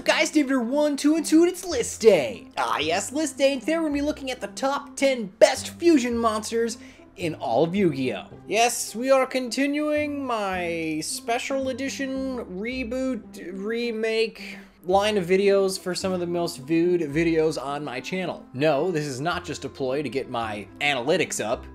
up guys, David 1, 2, and 2, and it's list day! Ah yes, list day, and today we're going to be looking at the top 10 best fusion monsters in all of Yu-Gi-Oh! Yes, we are continuing my special edition reboot, remake, line of videos for some of the most viewed videos on my channel. No, this is not just a ploy to get my analytics up.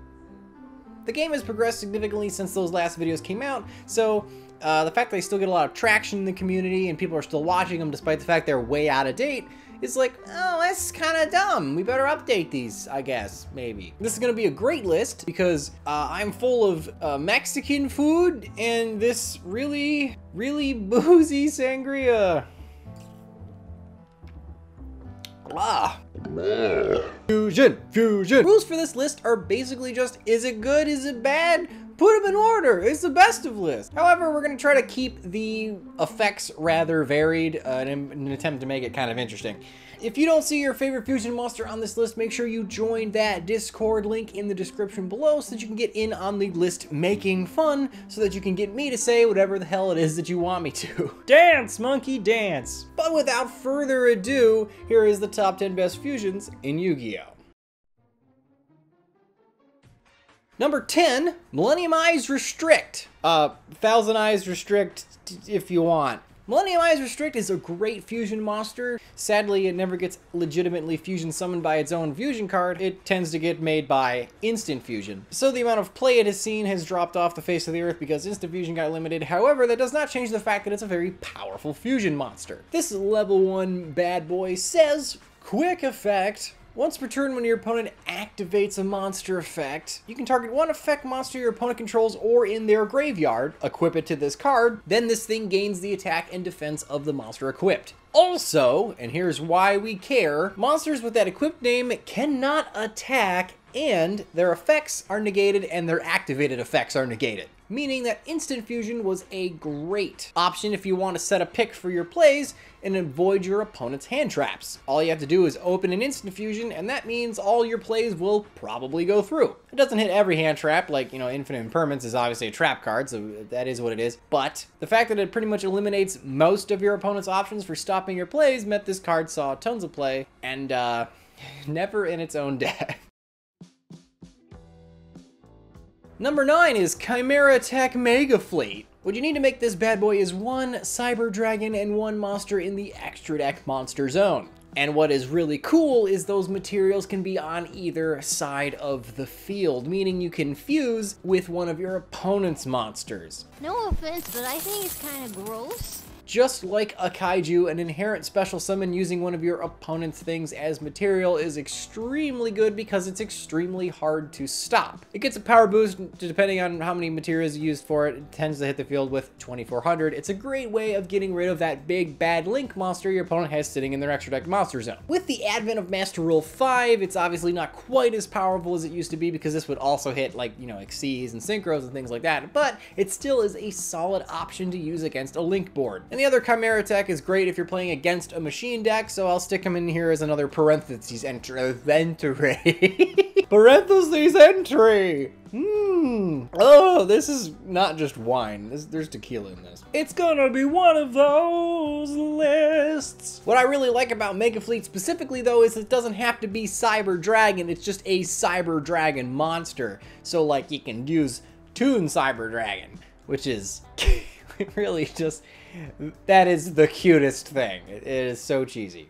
The game has progressed significantly since those last videos came out, so uh, the fact that they still get a lot of traction in the community and people are still watching them despite the fact they're way out of date is like, oh, that's kind of dumb. We better update these, I guess, maybe. This is going to be a great list because uh, I'm full of uh, Mexican food and this really, really boozy sangria. Ah. Fusion, fusion. Rules for this list are basically just, is it good, is it bad? Put them in order. It's the best of list. However, we're going to try to keep the effects rather varied uh, in an attempt to make it kind of interesting. If you don't see your favorite fusion monster on this list, make sure you join that Discord link in the description below so that you can get in on the list making fun so that you can get me to say whatever the hell it is that you want me to. Dance, monkey, dance. But without further ado, here is the top 10 best fusions in Yu-Gi-Oh! Number 10, Millennium Eyes Restrict. Uh, Thousand Eyes Restrict if you want. Millennium Eyes Restrict is a great fusion monster. Sadly, it never gets legitimately fusion summoned by its own fusion card. It tends to get made by instant fusion. So the amount of play it has seen has dropped off the face of the earth because instant fusion got limited. However, that does not change the fact that it's a very powerful fusion monster. This level 1 bad boy says, Quick Effect, once per turn, when your opponent activates a monster effect, you can target one effect monster your opponent controls or in their graveyard, equip it to this card, then this thing gains the attack and defense of the monster equipped. Also, and here's why we care, monsters with that equipped name cannot attack and their effects are negated and their activated effects are negated. Meaning that instant fusion was a great option if you want to set a pick for your plays and avoid your opponent's hand traps. All you have to do is open an instant fusion and that means all your plays will probably go through. It doesn't hit every hand trap, like, you know, Infinite Impermanence is obviously a trap card, so that is what it is. But the fact that it pretty much eliminates most of your opponent's options for stopping your plays meant this card saw tons of play and uh, never in its own deck. Number 9 is Chimera Tech Mega Fleet. What you need to make this bad boy is one Cyber Dragon and one monster in the extra deck monster zone. And what is really cool is those materials can be on either side of the field, meaning you can fuse with one of your opponent's monsters. No offense, but I think it's kind of gross. Just like a kaiju, an inherent special summon using one of your opponent's things as material is extremely good because it's extremely hard to stop. It gets a power boost depending on how many materials you used for it. It tends to hit the field with 2400. It's a great way of getting rid of that big bad link monster your opponent has sitting in their extra deck monster zone. With the advent of Master Rule 5, it's obviously not quite as powerful as it used to be because this would also hit like, you know, Xyz and Synchros and things like that, but it still is a solid option to use against a link board. And the other Chimera Tech is great if you're playing against a machine deck, so I'll stick him in here as another parentheses entry. entry. parentheses entry! Hmm. Oh, this is not just wine. This, there's tequila in this. It's gonna be one of those lists. What I really like about Mega Fleet specifically, though, is it doesn't have to be Cyber Dragon. It's just a Cyber Dragon monster. So, like, you can use Toon Cyber Dragon, which is really just that is the cutest thing. It is so cheesy.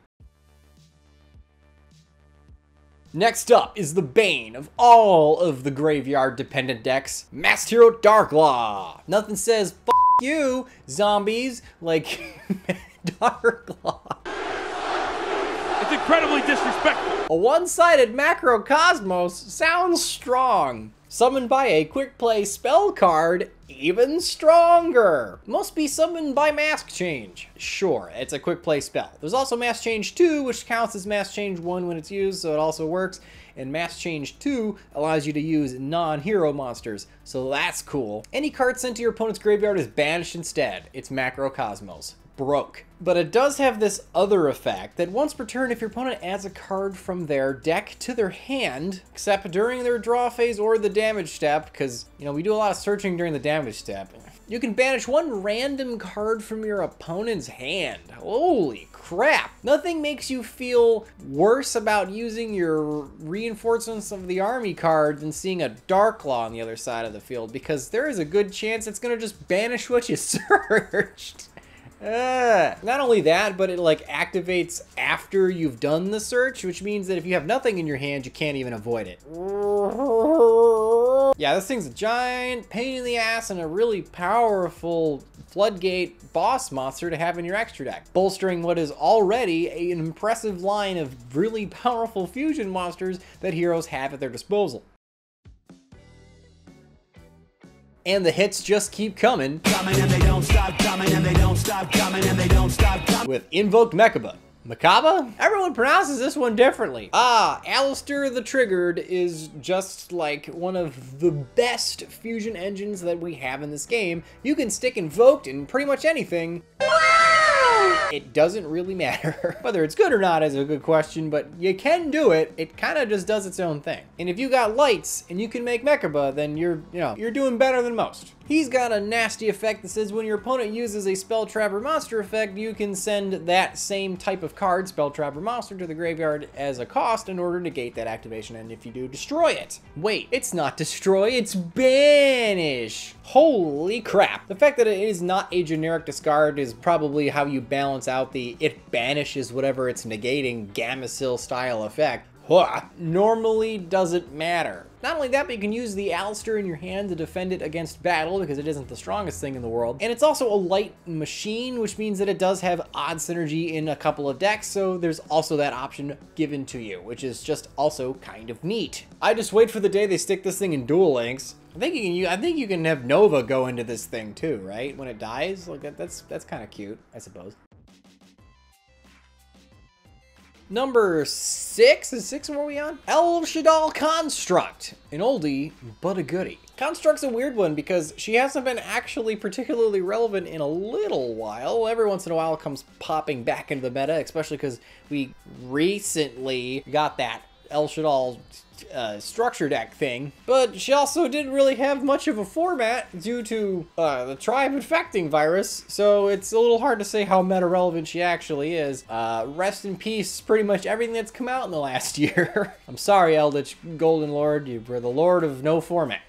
Next up is the bane of all of the graveyard dependent decks, Masked Hero Darklaw. Nothing says F you, zombies, like Darklaw. It's incredibly disrespectful. A one-sided Macrocosmos sounds strong. Summoned by a quick play spell card, even stronger. Must be summoned by Mask Change. Sure, it's a quick play spell. There's also Mask Change 2, which counts as Mask Change 1 when it's used, so it also works. And Mask Change 2 allows you to use non-hero monsters, so that's cool. Any card sent to your opponent's graveyard is banished instead. It's Macrocosmos. Broke. But it does have this other effect that once per turn, if your opponent adds a card from their deck to their hand, except during their draw phase or the damage step, because, you know, we do a lot of searching during the damage step, you can banish one random card from your opponent's hand. Holy crap. Nothing makes you feel worse about using your reinforcements of the army card than seeing a Dark Law on the other side of the field, because there is a good chance it's going to just banish what you searched. Uh, not only that, but it like activates after you've done the search, which means that if you have nothing in your hand, you can't even avoid it. Yeah, this thing's a giant pain in the ass and a really powerful floodgate boss monster to have in your extra deck, bolstering what is already an impressive line of really powerful fusion monsters that heroes have at their disposal. And the hits just keep coming. Coming and they don't stop coming and they don't stop coming and they don't stop coming. With Invoked Mechaba. Mechaba? Everyone pronounces this one differently. Ah, Aleister the Triggered is just like one of the best fusion engines that we have in this game. You can stick Invoked in pretty much anything. It doesn't really matter. Whether it's good or not is a good question, but you can do it. It kind of just does its own thing. And if you got lights and you can make Mechaba, then you're, you know, you're doing better than most. He's got a nasty effect that says when your opponent uses a Spell trap or Monster effect, you can send that same type of card, Spell trap or Monster, to the graveyard as a cost in order to negate that activation, and if you do, destroy it. Wait, it's not destroy, it's banish! Holy crap. The fact that it is not a generic discard is probably how you balance out the it banishes whatever it's negating Gamciel style effect normally doesn't matter. Not only that, but you can use the Aleister in your hand to defend it against battle because it isn't the strongest thing in the world. And it's also a light machine, which means that it does have odd synergy in a couple of decks, so there's also that option given to you, which is just also kind of neat. I just wait for the day they stick this thing in Duel Links. I think you can. I think you can have Nova go into this thing too, right? When it dies, like that's that's kind of cute, I suppose. Number six, is six where we on? El Shaddoll Construct, an oldie, but a goodie. Construct's a weird one because she hasn't been actually particularly relevant in a little while. Every once in a while comes popping back into the meta, especially because we recently got that El Shaddoll uh, structure deck thing, but she also didn't really have much of a format due to uh, the tribe infecting virus, so it's a little hard to say how meta relevant she actually is. Uh, rest in peace, pretty much everything that's come out in the last year. I'm sorry, Eldlich Golden Lord, you were the lord of no format.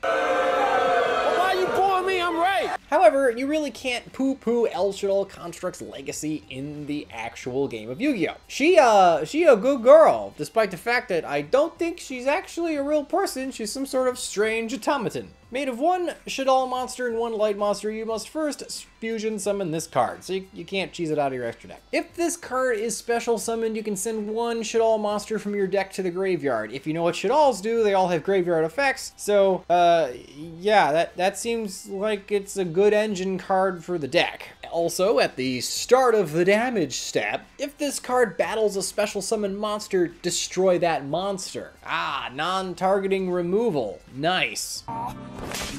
However, you really can't poo-poo El Construct's legacy in the actual game of Yu-Gi-Oh! She, uh, she a good girl, despite the fact that I don't think she's actually a real person, she's some sort of strange automaton. Made of one Shaddoll monster and one light monster, you must first fusion summon this card, so you, you can't cheese it out of your extra deck. If this card is special summoned, you can send one Shaddoll monster from your deck to the graveyard. If you know what Shaddolls do, they all have graveyard effects, so, uh, yeah, that, that seems like it's a good engine card for the deck. Also, at the start of the damage step, if this card battles a special summon monster, destroy that monster. Ah, non-targeting removal. Nice.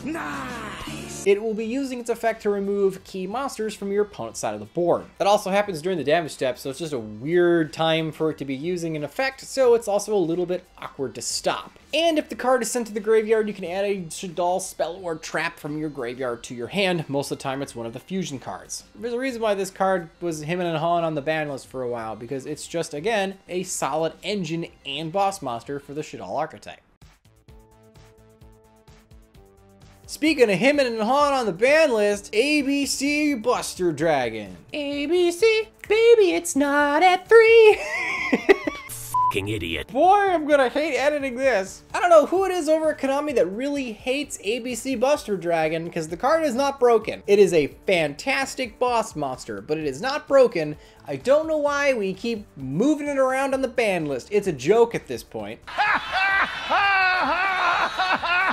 Nice! It will be using its effect to remove key monsters from your opponent's side of the board. That also happens during the damage step, so it's just a weird time for it to be using an effect, so it's also a little bit awkward to stop. And if the card is sent to the graveyard, you can add a Shaddoll spell or trap from your graveyard to your hand. Most of the time, it's one of the fusion cards. There's a reason why this card was him and Han on the ban list for a while, because it's just, again, a solid engine and boss monster for the Shaddoll archetype. Speaking of him and Han on the ban list, ABC Buster Dragon. ABC, baby, it's not at three. Fucking idiot. Boy, I'm gonna hate editing this. I don't know who it is over at Konami that really hates ABC Buster Dragon because the card is not broken. It is a fantastic boss monster, but it is not broken. I don't know why we keep moving it around on the ban list. It's a joke at this point.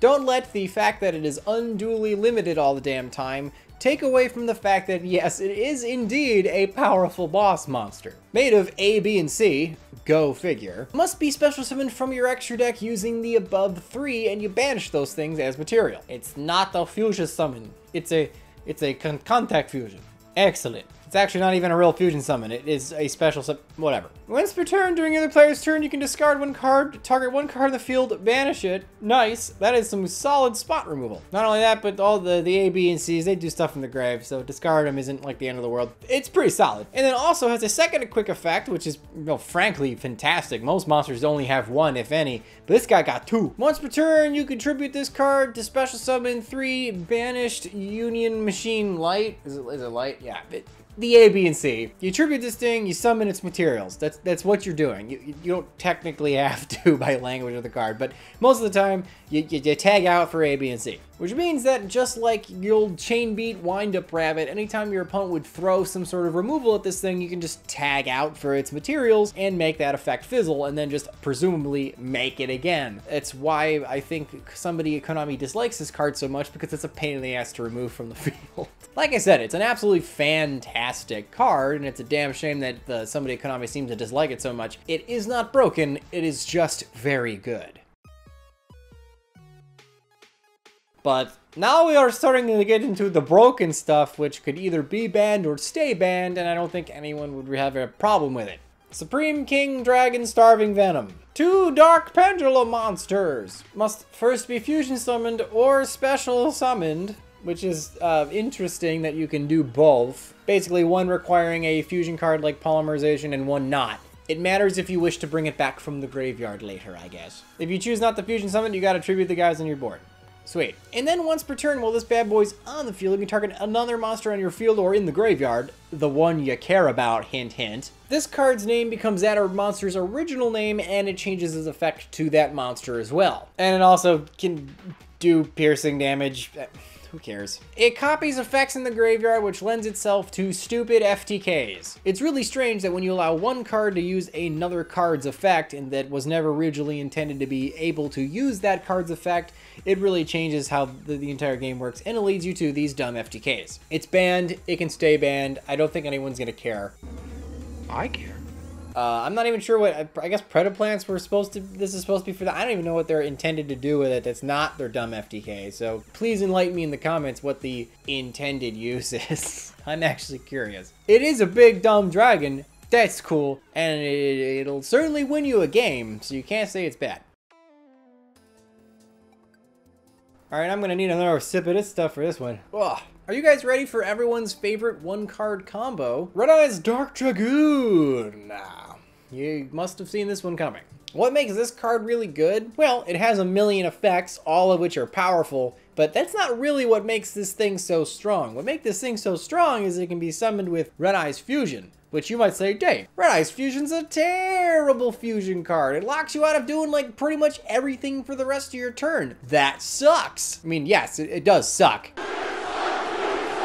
Don't let the fact that it is unduly limited all the damn time take away from the fact that yes, it is indeed a powerful boss monster. Made of A, B, and C, go figure, must be special summoned from your extra deck using the above three and you banish those things as material. It's not a fusion summon. It's a, it's a con contact fusion. Excellent. It's actually not even a real fusion summon. It is a special sub- whatever. Once per turn, during other player's turn, you can discard one card, target one card in the field, banish it. Nice. That is some solid spot removal. Not only that, but all the, the A, B, and C's, they do stuff in the grave, so discard them isn't like the end of the world. It's pretty solid. And then also has a second quick effect, which is, well, frankly, fantastic. Most monsters only have one, if any, but this guy got two. Once per turn, you contribute this card to special summon three banished Union Machine Light. Is it, is it light? Yeah. It, the A, B, and C. You tribute this thing, you summon its materials. That's that's what you're doing. You, you don't technically have to by language of the card, but most of the time you, you, you tag out for A, B, and C. Which means that just like your old chain beat wind-up rabbit, anytime your opponent would throw some sort of removal at this thing, you can just tag out for its materials and make that effect fizzle, and then just presumably make it again. It's why I think somebody at Konami dislikes this card so much, because it's a pain in the ass to remove from the field. like I said, it's an absolutely fantastic card, and it's a damn shame that the, somebody at Konami seems to dislike it so much. It is not broken, it is just very good. But now we are starting to get into the broken stuff, which could either be banned or stay banned, and I don't think anyone would have a problem with it. Supreme King Dragon Starving Venom. Two Dark Pendulum monsters must first be fusion summoned or special summoned, which is uh, interesting that you can do both. Basically, one requiring a fusion card like Polymerization and one not. It matters if you wish to bring it back from the graveyard later, I guess. If you choose not to fusion summon, you gotta tribute the guys on your board. Sweet. And then once per turn, while this bad boy's on the field, you can target another monster on your field or in the graveyard, the one you care about, hint hint. This card's name becomes that monster's original name, and it changes its effect to that monster as well. And it also can do piercing damage. Who cares? It copies effects in the graveyard, which lends itself to stupid FTKs. It's really strange that when you allow one card to use another card's effect, and that was never originally intended to be able to use that card's effect, it really changes how the, the, entire game works, and it leads you to these dumb FTKs. It's banned, it can stay banned, I don't think anyone's gonna care. I care. Uh, I'm not even sure what, I guess Predaplants were supposed to, this is supposed to be for that. I don't even know what they're intended to do with it. That's not their dumb FTK. So please enlighten me in the comments what the intended use is. I'm actually curious. It is a big dumb dragon. That's cool. And it, it'll certainly win you a game. So you can't say it's bad. Alright, I'm gonna need another sip of this stuff for this one. Ugh. Are you guys ready for everyone's favorite one-card combo? Red Eyes Dark Dragoon! You must have seen this one coming. What makes this card really good? Well, it has a million effects, all of which are powerful, but that's not really what makes this thing so strong. What makes this thing so strong is it can be summoned with Red Eyes Fusion. Which you might say, Dave, Red Eyes Fusion's a terrible fusion card. It locks you out of doing like pretty much everything for the rest of your turn. That sucks. I mean, yes, it, it does suck.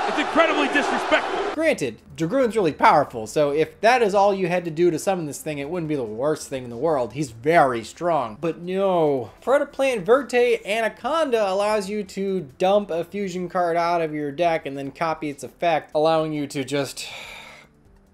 It's incredibly disrespectful. Granted, Dragoon's really powerful, so if that is all you had to do to summon this thing, it wouldn't be the worst thing in the world. He's very strong. But no. Predaplant Verte Anaconda allows you to dump a fusion card out of your deck and then copy its effect, allowing you to just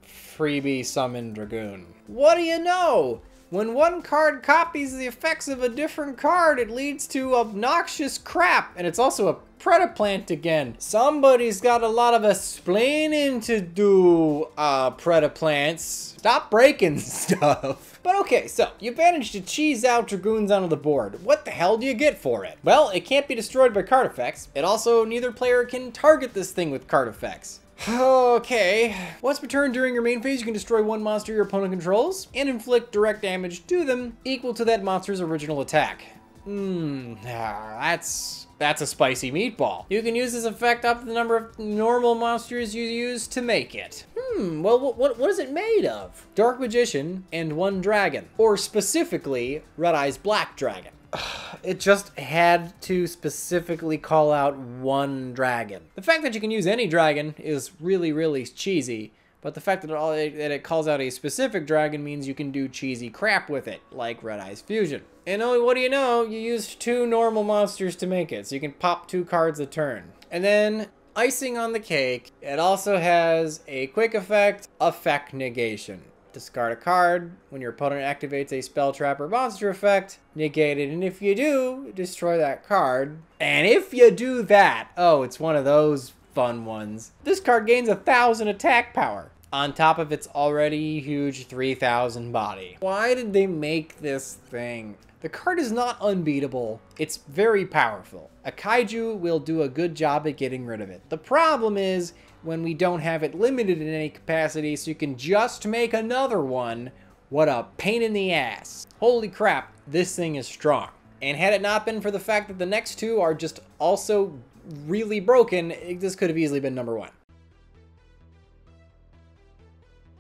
freebie summon Dragoon. What do you know? When one card copies the effects of a different card, it leads to obnoxious crap, and it's also a Predaplant again. Somebody's got a lot of explaining to do, uh, Predaplants. Stop breaking stuff. But okay, so you managed to cheese out Dragoons onto the board. What the hell do you get for it? Well, it can't be destroyed by card effects. It also, neither player can target this thing with card effects. Okay. Once per turn during your main phase, you can destroy one monster your opponent controls and inflict direct damage to them equal to that monster's original attack. Hmm, that's that's a spicy meatball. You can use this effect up to the number of normal monsters you use to make it. Hmm, well, what, what is it made of? Dark Magician and one dragon. Or specifically, Red Eyes Black Dragon. It just had to specifically call out one dragon. The fact that you can use any dragon is really, really cheesy, but the fact that it, all, that it calls out a specific dragon means you can do cheesy crap with it, like Red Eyes Fusion. And oh, what do you know? You used two normal monsters to make it, so you can pop two cards a turn. And then, icing on the cake, it also has a quick effect, effect negation. Discard a card. When your opponent activates a spell trap or monster effect, negate it. And if you do, destroy that card. And if you do that, oh, it's one of those fun ones. This card gains a thousand attack power on top of its already huge 3000 body. Why did they make this thing? The card is not unbeatable. It's very powerful. A kaiju will do a good job at getting rid of it. The problem is when we don't have it limited in any capacity so you can just make another one. What a pain in the ass. Holy crap, this thing is strong. And had it not been for the fact that the next two are just also really broken, this could have easily been number one.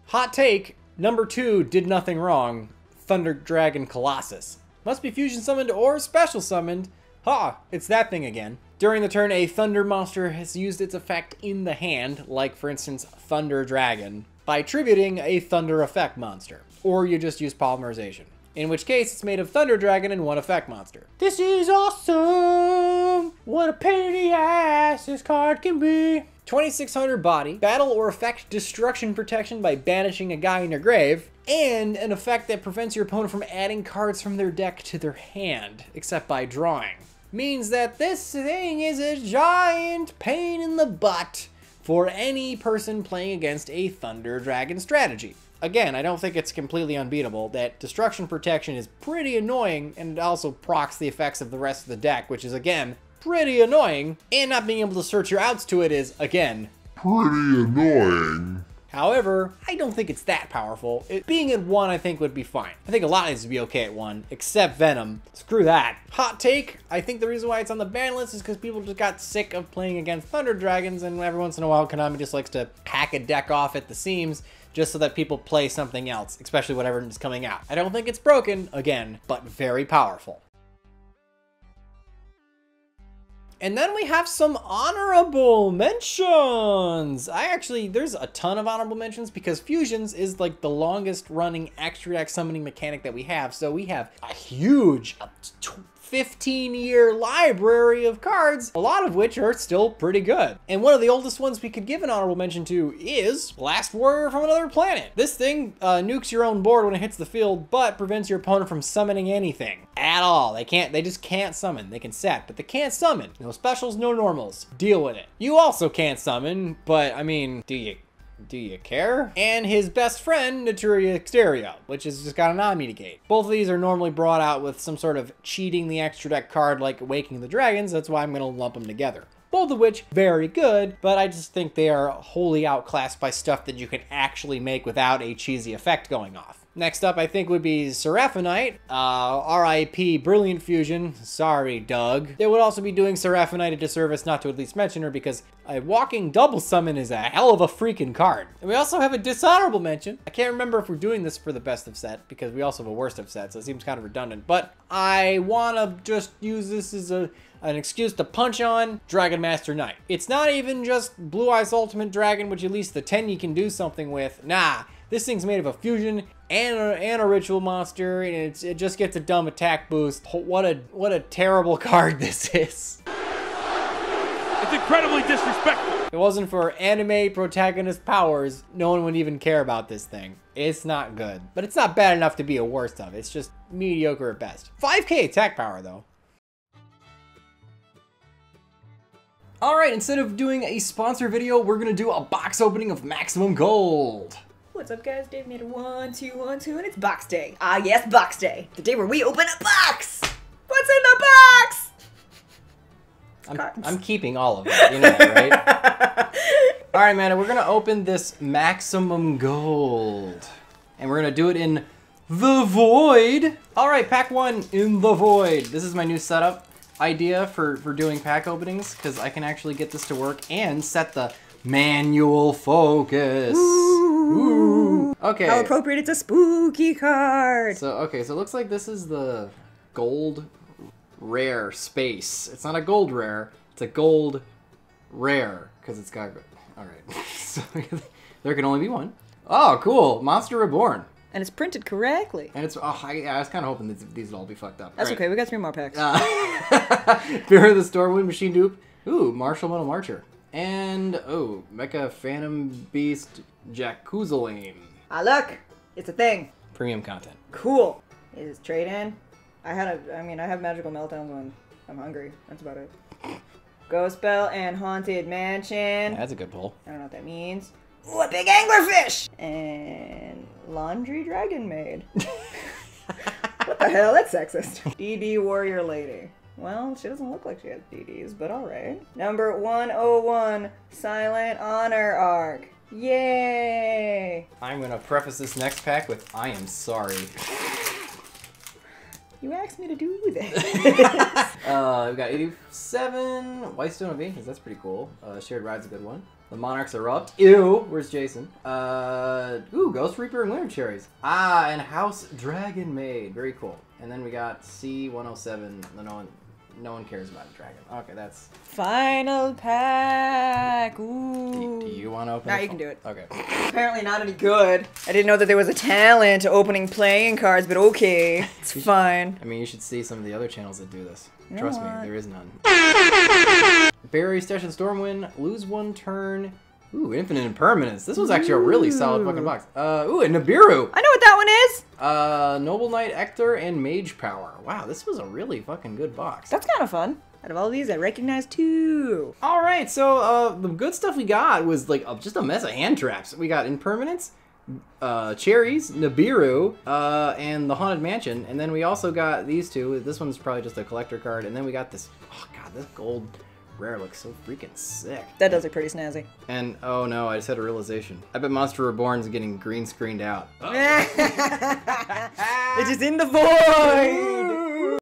Hot take, number two did nothing wrong. Thunder Dragon Colossus. Must be fusion summoned or special summoned. Ha, it's that thing again. During the turn, a Thunder monster has used its effect in the hand, like for instance Thunder Dragon, by tributing a Thunder effect monster. Or you just use polymerization. In which case, it's made of Thunder Dragon and one effect monster. This is awesome! What a pain in the ass this card can be! 2600 body, battle or effect destruction protection by banishing a guy in your grave, and an effect that prevents your opponent from adding cards from their deck to their hand, except by drawing. Means that this thing is a giant pain in the butt for any person playing against a Thunder Dragon strategy. Again, I don't think it's completely unbeatable. That destruction protection is pretty annoying and it also procs the effects of the rest of the deck, which is again pretty annoying. And not being able to search your outs to it is again Pretty annoying. However, I don't think it's that powerful. It, being at one, I think would be fine. I think a lot needs to be okay at one, except Venom. Screw that. Hot take, I think the reason why it's on the ban list is because people just got sick of playing against Thunder Dragons, and every once in a while, Konami just likes to hack a deck off at the seams just so that people play something else, especially whatever is coming out. I don't think it's broken, again, but very powerful. And then we have some honorable mentions. I actually, there's a ton of honorable mentions because Fusions is like the longest running extra deck summoning mechanic that we have. So we have a huge, 15 year library of cards, a lot of which are still pretty good. And one of the oldest ones we could give an honorable mention to is Last Warrior from Another Planet. This thing uh, nukes your own board when it hits the field, but prevents your opponent from summoning anything at all. They can't, they just can't summon. They can set, but they can't summon. No specials, no normals. Deal with it. You also can't summon, but I mean, do you do you care? And his best friend, Naturia Exterio, which has just got an negate. Both of these are normally brought out with some sort of cheating the extra deck card like Waking the Dragons, that's why I'm gonna lump them together. Both of which, very good, but I just think they are wholly outclassed by stuff that you can actually make without a cheesy effect going off. Next up, I think, would be Seraphinite. Uh, RIP Brilliant Fusion. Sorry, Doug. They would also be doing Seraphinite a disservice not to at least mention her because a walking double summon is a hell of a freaking card. And we also have a dishonorable mention. I can't remember if we're doing this for the best of set because we also have a worst of set, so it seems kind of redundant. But I want to just use this as a an excuse to punch on Dragon Master Knight. It's not even just Blue Eyes Ultimate Dragon, which at least the 10 you can do something with. Nah, this thing's made of a fusion and a, and a ritual monster, and it's, it just gets a dumb attack boost. What a what a terrible card this is. It's incredibly disrespectful. If it wasn't for anime protagonist powers, no one would even care about this thing. It's not good. But it's not bad enough to be a worst of. It's just mediocre at best. 5k attack power though. Alright, instead of doing a sponsor video, we're gonna do a box opening of Maximum Gold. What's up guys, Davinator, one, two, one, two, and it's box day. Ah yes, box day. The day where we open a box! What's in the box? I'm, I'm keeping all of it, you know right? Alright, Amanda, we're gonna open this Maximum Gold. And we're gonna do it in The Void. Alright, pack one in The Void. This is my new setup idea for, for doing pack openings, because I can actually get this to work and set the manual focus. Ooh. Okay. How appropriate, it's a spooky card. So okay, so it looks like this is the gold rare space. It's not a gold rare. It's a gold rare because it's got. All right, so there can only be one. Oh, cool! Monster Reborn, And it's printed correctly. and it's. Oh, I, I was kind of hoping these, these would all be fucked up. That's right. okay, we got three more packs. Uh, Fear of the Stormwind Machine Dupe. Ooh, Martial Metal Marcher. And, oh, Mecha Phantom Beast Jacuzalame. ah look, it's a thing. Premium content. Cool. Is trade in? I had a, I mean, I have magical meltdowns when I'm hungry. That's about it. Ghost Belle and Haunted Mansion. That's a good pull. I don't know what that means. Ooh, a big anglerfish! And laundry dragon maid. what the hell? That's sexist. DD warrior lady. Well, she doesn't look like she has DDs, but alright. Number 101, Silent Honor ARK. Yay! I'm gonna preface this next pack with I am sorry. You asked me to do this. Uh, we got 87 white Whitestone Invasions. That's pretty cool. Uh, Shared Ride's a good one. The Monarchs Erupt. Ew. Where's Jason? Uh, ooh, Ghost Reaper and Winter Cherries. Ah, and House Dragon Maid. Very cool. And then we got C107. No one, no one cares about a dragon. Okay, that's. Final pack. Do, Ooh. do you want to open? Nah, the you can do it. Okay. Apparently not any good. I didn't know that there was a talent to opening playing cards, but okay. It's fine. I mean, you should see some of the other channels that do this. know Trust what? me, there is none. Barry, Stash, and Stormwind. Lose one turn. Ooh, Infinite Impermanence. This was actually a really solid fucking box. Uh, ooh, and Nibiru. I know what that one is. Uh, Noble Knight Ector and Mage Power. Wow, this was a really fucking good box. That's kind of fun. Out of all these, I recognize two. All right, so uh, the good stuff we got was like uh, just a mess of hand traps. We got Impermanence, uh, Cherries, Nibiru, uh, and the Haunted Mansion, and then we also got these two. This one's probably just a collector card, and then we got this. Oh god, this gold rare looks so freaking sick. That does look pretty snazzy. And oh no, I just had a realization. I bet Monster Reborn's getting green screened out. Oh. It is in the void.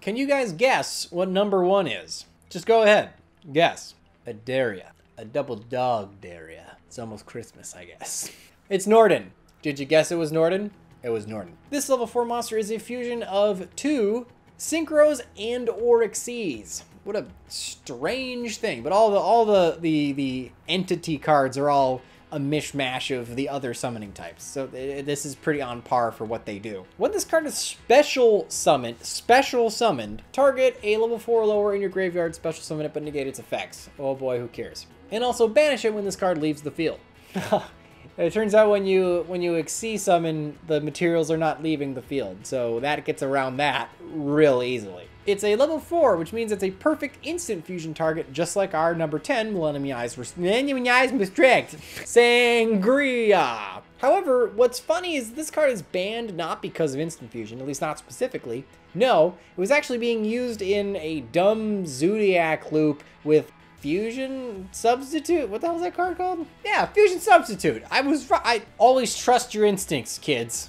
Can you guys guess what number one is? Just go ahead. Guess. A Daria. A double dog Daria. It's almost Christmas, I guess. It's Norden. Did you guess it was Norden? It was Norden. This level 4 monster is a fusion of two Synchros and or Xyz. What a strange thing. But all the all the, the the entity cards are all a mishmash of the other summoning types. So this is pretty on par for what they do. When this card is special summoned, special summoned, target a level 4 or lower in your graveyard, special summon it but negate its effects. Oh boy, who cares? And also banish it when this card leaves the field. It turns out when you when you Xyz summon, the materials are not leaving the field, so that gets around that real easily. It's a level 4, which means it's a perfect instant fusion target, just like our number 10 Millennium Eyes Restrict, Sangria. However, what's funny is this card is banned not because of instant fusion, at least not specifically. No, it was actually being used in a dumb Zoodiac loop with Fusion Substitute? What the hell is that card called? Yeah, Fusion Substitute. I was. I always trust your instincts, kids.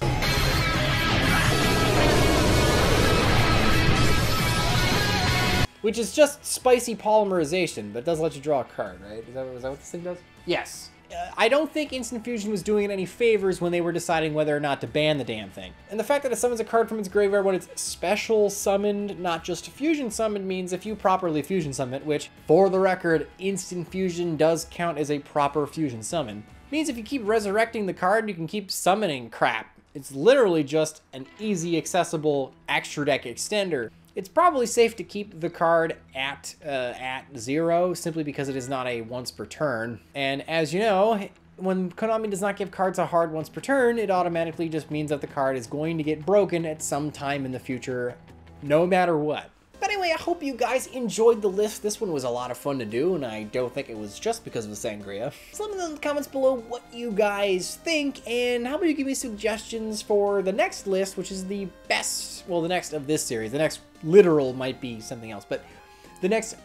Which is just spicy polymerization, but does let you draw a card, right? Is that, is that what this thing does? Yes. Uh, I don't think Instant Fusion was doing it any favors when they were deciding whether or not to ban the damn thing. And the fact that it summons a card from its graveyard when it's special summoned, not just fusion summoned, means if you properly fusion summon it, which, for the record, Instant Fusion does count as a proper fusion summon, means if you keep resurrecting the card, you can keep summoning crap. It's literally just an easy, accessible extra deck extender. It's probably safe to keep the card at uh, at zero simply because it is not a once per turn. And as you know, when Konami does not give cards a hard once per turn, it automatically just means that the card is going to get broken at some time in the future, no matter what. But anyway, I hope you guys enjoyed the list. This one was a lot of fun to do, and I don't think it was just because of the sangria. Let me know in the comments below what you guys think, and how about you give me suggestions for the next list, which is the best, well, the next of this series. The next literal might be something else, but the next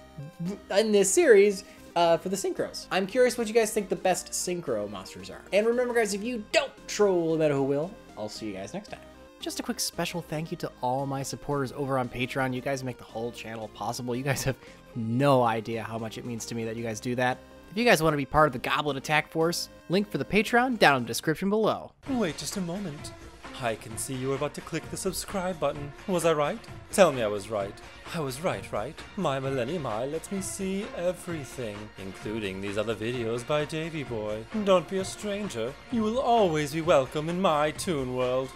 in this series uh, for the synchros. I'm curious what you guys think the best synchro monsters are. And remember, guys, if you don't troll, no who will, I'll see you guys next time. Just a quick special thank you to all my supporters over on Patreon. You guys make the whole channel possible. You guys have no idea how much it means to me that you guys do that. If you guys want to be part of the Goblin Attack Force, link for the Patreon down in the description below. Wait just a moment. I can see you were about to click the subscribe button. Was I right? Tell me I was right. I was right, right? My Millennium Eye lets me see everything, including these other videos by Davy Boy. Don't be a stranger. You will always be welcome in my Toon World.